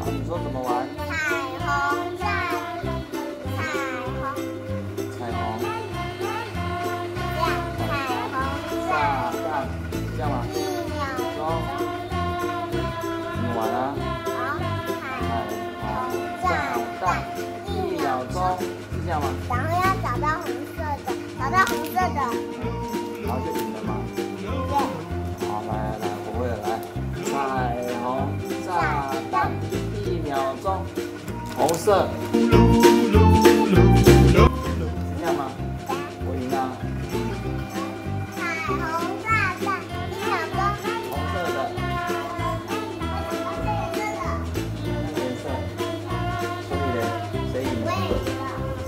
啊，你说怎么玩？彩虹在彩虹彩虹。彩虹在。这样吗？一秒钟。怎么玩啊？好，彩虹在。一秒钟。是这样吗？然后要找到红色的，找到红色的。好，就。红色，这样吗？我赢了，彩虹炸弹，一秒钟。红色的。那个颜色，所以呢，谁赢了？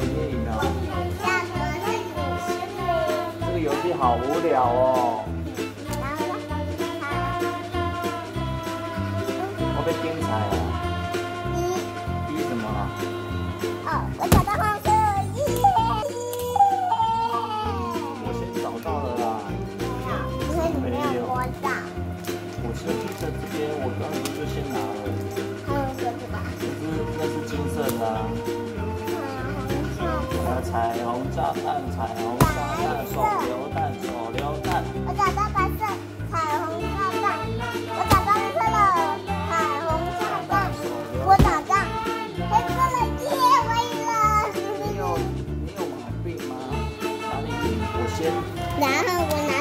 你赢了。这个游戏好无聊哦，我被精彩了，色这边我刚刚就先拿了。还有这个吧，这是那是金色的、啊。彩虹炸弹，彩虹炸弹，手榴弹，手榴弹。我找到白色彩虹炸弹，我找到黑色了，彩虹炸弹。我找到黑色了，耶，我赢了。你有你有毛病吗？哪里？我先。然后我拿。